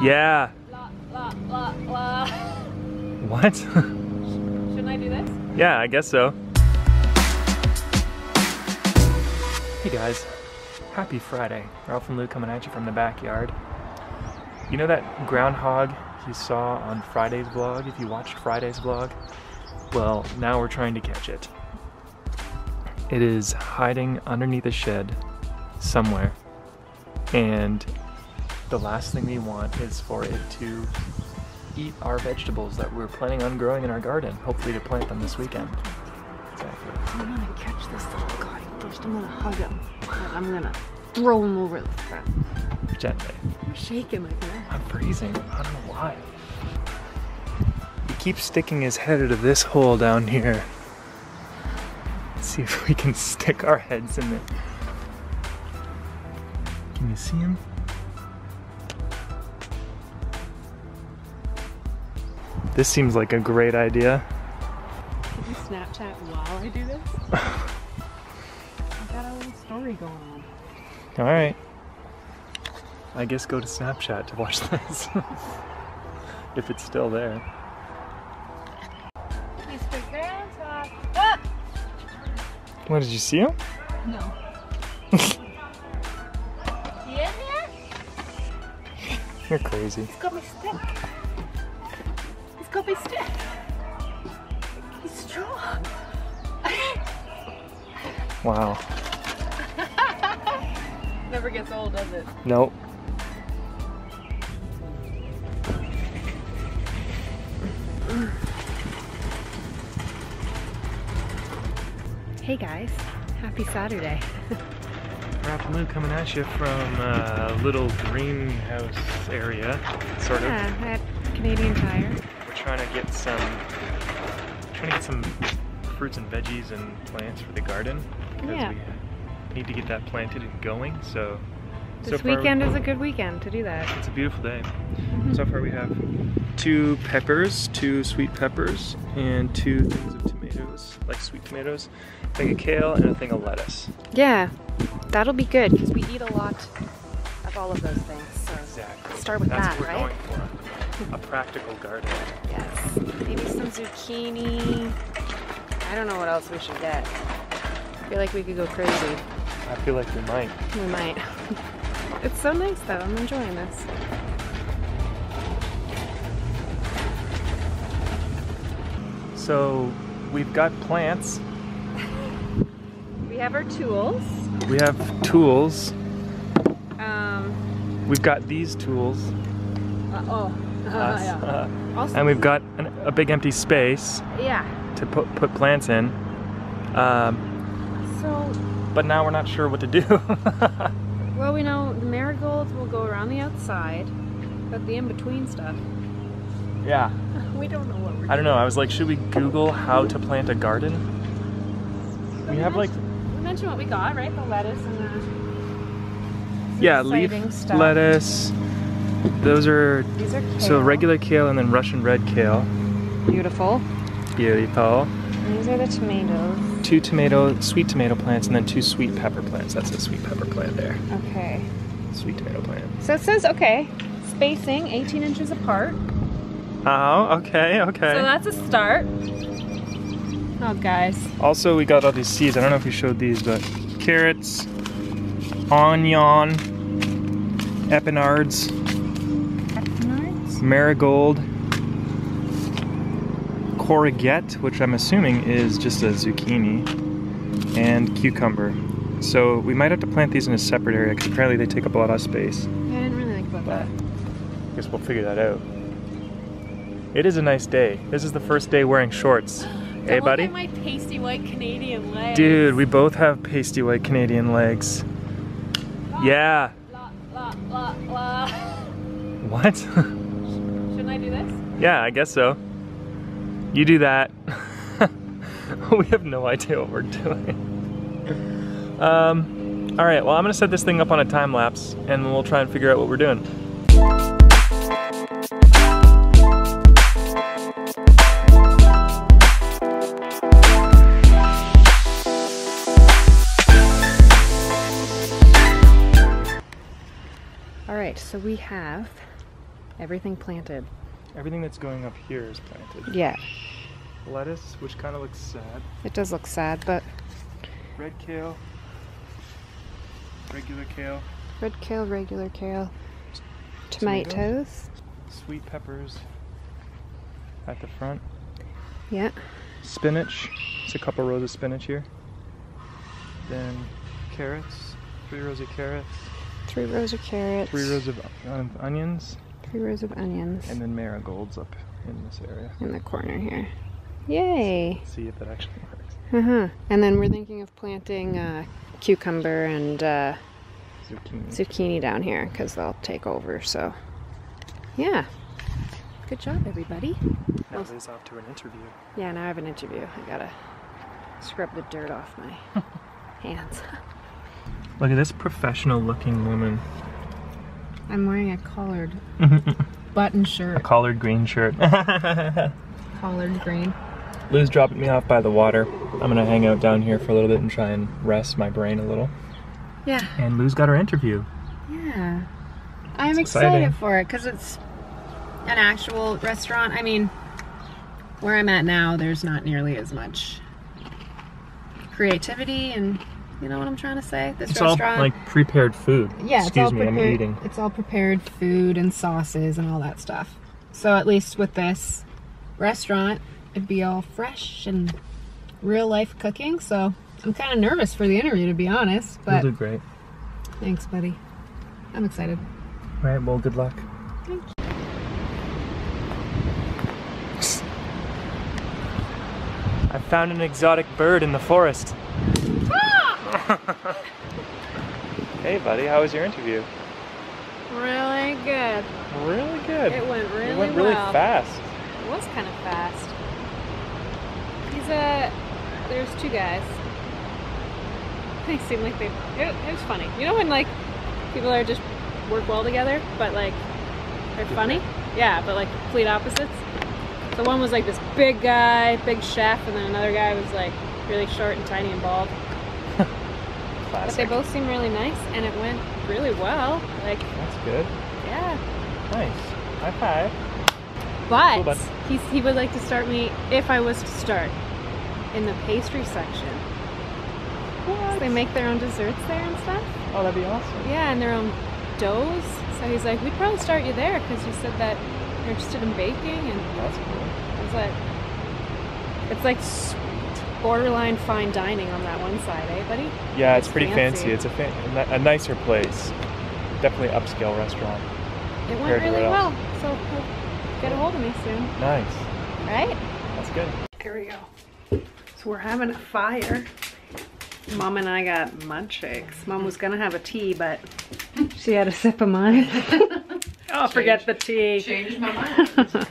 Yeah. La, la, la. What? Shouldn't I do this? yeah, I guess so. Hey guys, happy Friday. Ralph and Lou coming at you from the backyard. You know that groundhog you saw on Friday's vlog, if you watched Friday's vlog? Well, now we're trying to catch it. It is hiding underneath a shed somewhere. And the last thing we want is for it to eat our vegetables that we're planning on growing in our garden, hopefully to plant them this weekend. Exactly. I'm gonna catch this little guy first. I'm gonna hug him. I'm gonna throw him over the fence. Gently. I'm shaking like that. I'm freezing. I don't know why. He keeps sticking his head out of this hole down here. Let's see if we can stick our heads in it. Can you see him? This seems like a great idea. Can you Snapchat while I do this? I got a little story going on. All right. I guess go to Snapchat to watch this. if it's still there. Mr. Groundhog. Ah! What, did you see him? No. you in there? You're crazy. He's got my stick. He's my stick. He's strong. Wow. Never gets old, does it? Nope. Hey guys, happy Saturday. Ralph and Lou coming at you from uh, a little greenhouse area, sort of. Yeah, at Canadian Tire. Trying to get some, trying to get some fruits and veggies and plants for the garden because Yeah. we need to get that planted and going. So, This so weekend is a good weekend to do that. It's a beautiful day. Mm-hmm. So far we have two peppers, two sweet peppers, and two things of tomatoes, like sweet tomatoes, a thing of kale, and a thing of lettuce. Yeah, that'll be good because we eat a lot of all of those things. So Exactly. Start with That's that, what we're right? A practical garden. yes, maybe some zucchini. I don't know what else we should get. I feel like we could go crazy. I feel like we might. We might. it's so nice though. I'm enjoying this. So we've got plants, We have our tools. we have tools, Um. we've got these tools, oh. us, yeah. uh, Also, and we've got an, a big empty space yeah. to put, put plants in. Um, So but now we're not sure what to do. Well, we know the marigolds will go around the outside, but the in-between stuff, yeah. we don't know what we're I don't know. I was like, should we Google how to plant a garden? We have like, We mentioned what we got, right? The lettuce and the. yeah, leaf stuff. lettuce. Those are These are kale. so regular kale and then Russian red kale. Beautiful. Beautiful. And these are the tomatoes. Two tomato, sweet tomato plants, and then two sweet pepper plants. That's a sweet pepper plant there. Okay. Sweet tomato plant. So it says okay, spacing 18 inches apart. Oh, okay, okay. So that's a start. Oh, guys. Also, we got all these seeds. I don't know if we showed these, but carrots, onion, Epinards? Marigold, courgette, which I'm assuming is just a zucchini, and cucumber. So we might have to plant these in a separate area because apparently they take up a lot of space. Yeah, I didn't really think about But that. I guess we'll figure that out. It is a nice day. This is the first day wearing shorts. Hey, buddy? Look at my pasty white Canadian legs. Dude, we both have pasty white Canadian legs. Yeah. La, la, la, la. What? Do this? yeah, I guess so. You do that. we have no idea what we're doing. Um, all right, well, I'm gonna set this thing up on a time lapse and we'll try and figure out what we're doing. All right, so we have Everything planted. Everything that's going up here is planted. Yeah, Lettuce, which kind of looks sad. it does look sad, but Red kale. Regular kale. red kale, regular kale, Tomato. tomatoes. Sweet peppers at the front. Yeah, Spinach. It's a couple rows of spinach here. Then carrots. Three rows of carrots. three rows of carrots. Three rows of um, onions. Three rows of onions And then marigolds up in this area. in the corner here. Yay! See if it actually works. Uh huh. And then we're thinking of planting uh, cucumber and uh, Zucchini. zucchini down here because they'll take over. So, yeah. Good job, everybody. Now Lou's off to an interview. Yeah, now I have an interview. I gotta scrub the dirt off my hands. Look at this professional looking woman. I'm wearing a collared button shirt. A collared green shirt. collared green. Lou's dropping me off by the water. I'm gonna hang out down here for a little bit and try and rest my brain a little. Yeah, And Lou's got her interview. yeah. I'm It's excited exciting. for it because it's an actual restaurant. I mean, where I'm at now, there's not nearly as much creativity and you know what I'm trying to say. This It's all restaurant, like prepared food. yeah, it's Excuse all me, prepared. I'm eating. It's all prepared food and sauces and all that stuff. So at least with this restaurant, it'd be all fresh and real life cooking. So I'm kind of nervous for the interview, to be honest. But You'll But do great. thanks, buddy. I'm excited. All right, well, good luck. I found an exotic bird in the forest. hey, buddy, how was your interview? Really good. Really good. It went really it went really well. fast. It was kind of fast. He's a. There's two guys. They seem like they. It, it was funny. You know when like people are just work well together, but like they're funny. Yeah, but like complete opposites. So one was like this big guy, big chef, and then another guy was like really short and tiny and bald. But they both seem really nice, and it went really well. Like, That's good. yeah. Nice. High five. But Cool, he's, he would like to start me, if I was to start, in the pastry section. What? They make their own desserts there and stuff. Oh, that'd be awesome. Yeah, and their own doughs. So he's like, we'd probably start you there because you said that you're interested in baking. And That's cool. I was like, it's like. Borderline fine dining on that one side, eh, buddy? Yeah, it's pretty fancy. fancy. It's a, fa- a nicer place. Definitely upscale restaurant. It went really well. else? So get a hold of me soon, Nice. right? That's good. Here we go. So we're having a fire. Mom and I got mud shakes. Mom was gonna have a tea, but she had a sip of mine. oh, forget the tea. Changed my mind.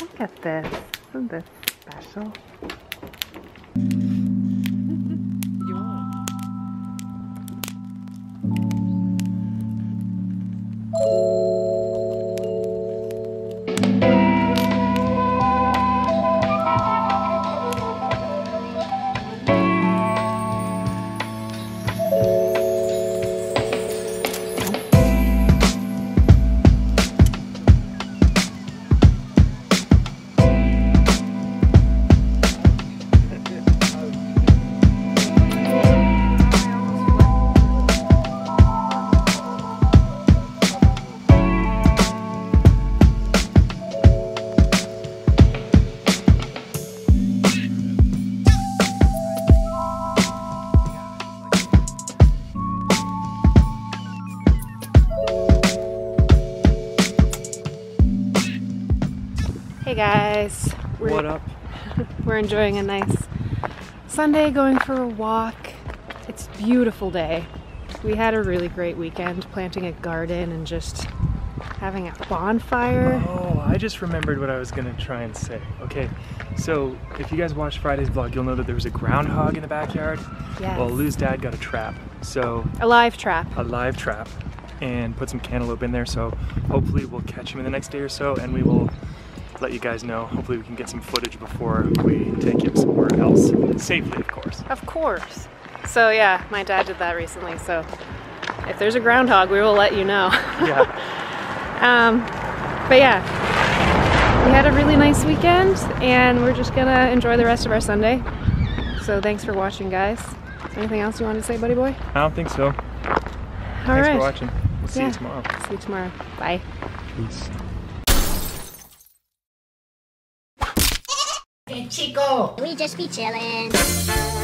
Look at this. Isn't this special? Hey guys. We're, What up? We're enjoying a nice Sunday going for a walk. It's a beautiful day. We had a really great weekend planting a garden and just having a bonfire. Oh, I just remembered what I was gonna try and say. Okay, so if you guys watched Friday's vlog, you'll know that there was a groundhog in the backyard. Yes. Well, Lou's dad got a trap, so a live trap. a live trap, and put some cantaloupe in there. So hopefully we'll catch him in the next day or so, and we will let you guys know. Hopefully we can get some footage before we take him somewhere else, safely, of course. Of course. So yeah, my dad did that recently. So if there's a groundhog, we will let you know. Yeah. Um, But yeah, we had a really nice weekend and we're just gonna enjoy the rest of our Sunday. So thanks for watching, guys. Anything else you want to say, buddy boy? I don't think so. All Thanks right. for watching. We'll see Yeah. you tomorrow. See you tomorrow. Bye. Peace. Chico. We just be chillin'.